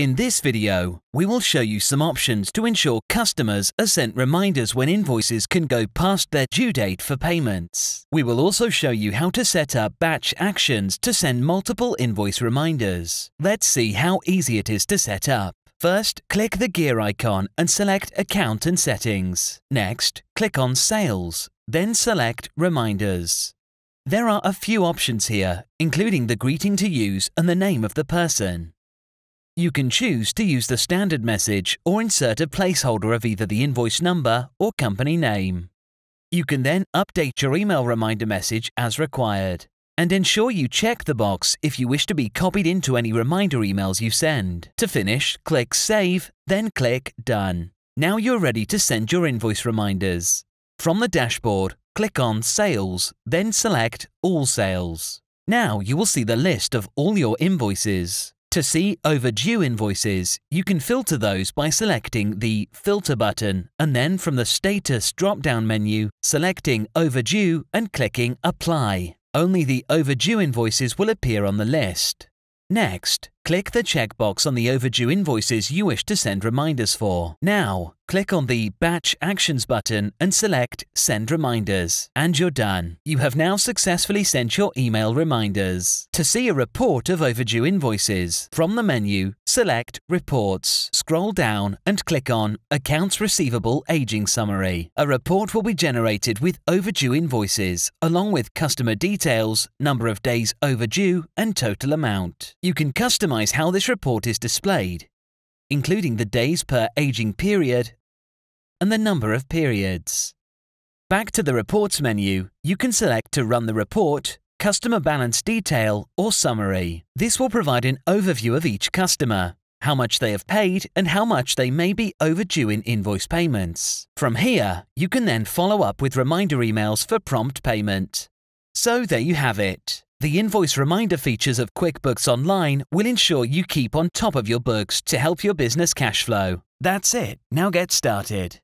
In this video, we will show you some options to ensure customers are sent reminders when invoices can go past their due date for payments. We will also show you how to set up batch actions to send multiple invoice reminders. Let's see how easy it is to set up. First, click the gear icon and select Account and Settings. Next, click on Sales, then select Reminders. There are a few options here, including the greeting to use and the name of the person. You can choose to use the standard message or insert a placeholder of either the invoice number or company name. You can then update your email reminder message as required. And ensure you check the box if you wish to be copied into any reminder emails you send. To finish, click Save, then click Done. Now you're ready to send your invoice reminders. From the dashboard, click on Sales, then select All Sales. Now you will see the list of all your invoices. To see overdue invoices, you can filter those by selecting the Filter button and then from the Status drop-down menu, selecting Overdue and clicking Apply. Only the overdue invoices will appear on the list. Next, click the checkbox on the overdue invoices you wish to send reminders for. Now, click on the Batch Actions button and select Send Reminders. And you're done. You have now successfully sent your email reminders. To see a report of overdue invoices, from the menu, select Reports, scroll down and click on Accounts Receivable Aging Summary. A report will be generated with overdue invoices, along with customer details, number of days overdue, and total amount. You can customize how this report is displayed, including the days per aging period and the number of periods. Back to the Reports menu, you can select to run the report, Customer Balance Detail or Summary. This will provide an overview of each customer, how much they have paid and how much they may be overdue in invoice payments. From here, you can then follow up with reminder emails for prompt payment. So there you have it. The invoice reminder features of QuickBooks Online will ensure you keep on top of your books to help your business cash flow. That's it. Now get started.